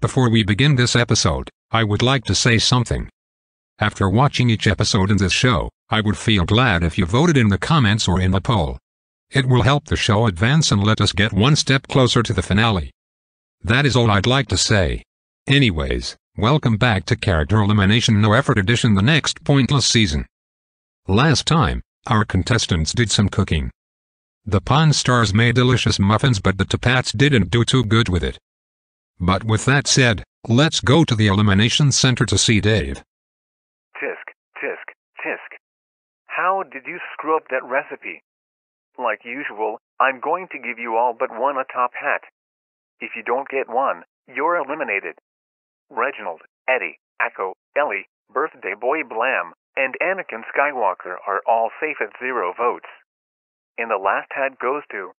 Before we begin this episode, I would like to say something. After watching each episode in this show, I would feel glad if you voted in the comments or in the poll. It will help the show advance and let us get one step closer to the finale. That is all I'd like to say. Anyways, welcome back to Character Elimination No Effort Edition the next pointless season. Last time, our contestants did some cooking. The Pawn Stars made delicious muffins but the Top Hats didn't do too good with it. But with that said, let's go to the Elimination Center to see Dave. Tisk, tisk, tisk. How did you screw up that recipe? Like usual, I'm going to give you all but one a top hat. If you don't get one, you're eliminated. Reginald, Eddie, Echo, Ellie, Birthday Boy Blam, and Anakin Skywalker are all safe at zero votes. And the last hat goes to.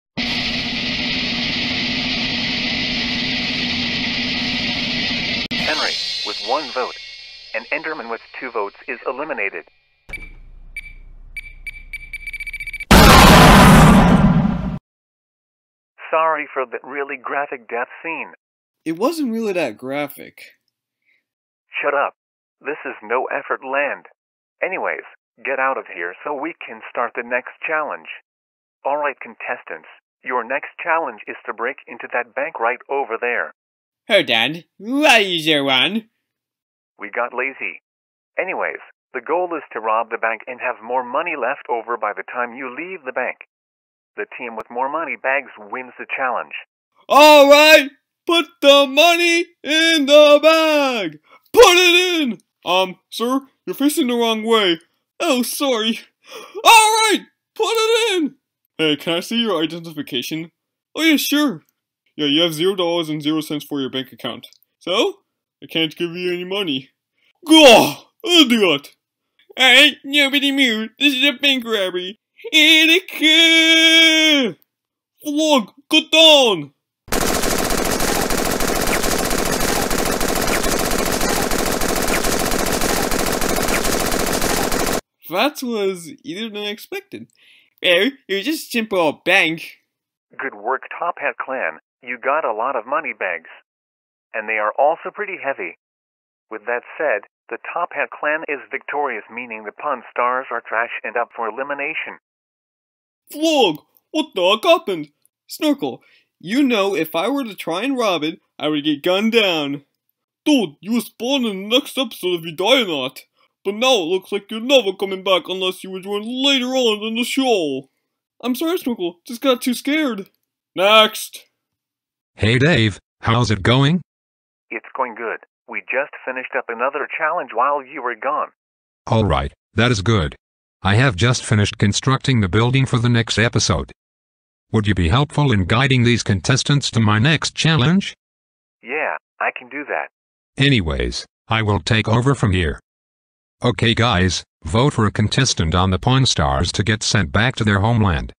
With one vote. And Enderman with two votes is eliminated. Sorry for the really graphic death scene. It wasn't really that graphic. Shut up. This is no effort land. Anyways, get out of here so we can start the next challenge. Alright, contestants, your next challenge is to break into that bank right over there. Hold on. What is there one? We got lazy. Anyways, the goal is to rob the bank and have more money left over by the time you leave the bank. The team with more money bags wins the challenge. Alright! Put the money in the bag! Put it in! Um, sir, you're facing the wrong way. Oh, sorry. Alright! Put it in! Hey, can I see your identification? Oh yeah, sure. Yeah, you have zero dollars and zero cents for your bank account. So? I can't give you any money. Gah! Idiot! Alright, nobody move. This is a bank robbery. Anakin! Flog, get down! That was either than expected. Well, it was just a simple bank. Good work, Top Hat Clan. You got a lot of money bags. And they are also pretty heavy. With that said, the Top Hat Clan is victorious, meaning the Pun Stars are trash and up for elimination. Flog, what the heck happened? Snorkel, you know if I were to try and rob it, I would get gunned down. Dude, you will spawn in the next episode if you die or not. But now it looks like you're never coming back unless you rejoin later on in the show. I'm sorry, Snorkel, just got too scared. Next! Hey Dave, how's it going? It's going good. We just finished up another challenge while you were gone. Alright, that is good. I have just finished constructing the building for the next episode. Would you be helpful in guiding these contestants to my next challenge? Yeah, I can do that. Anyways, I will take over from here. Okay guys, vote for a contestant on the Pawn Stars to get sent back to their homeland.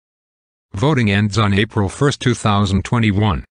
Voting ends on April 1, 2021.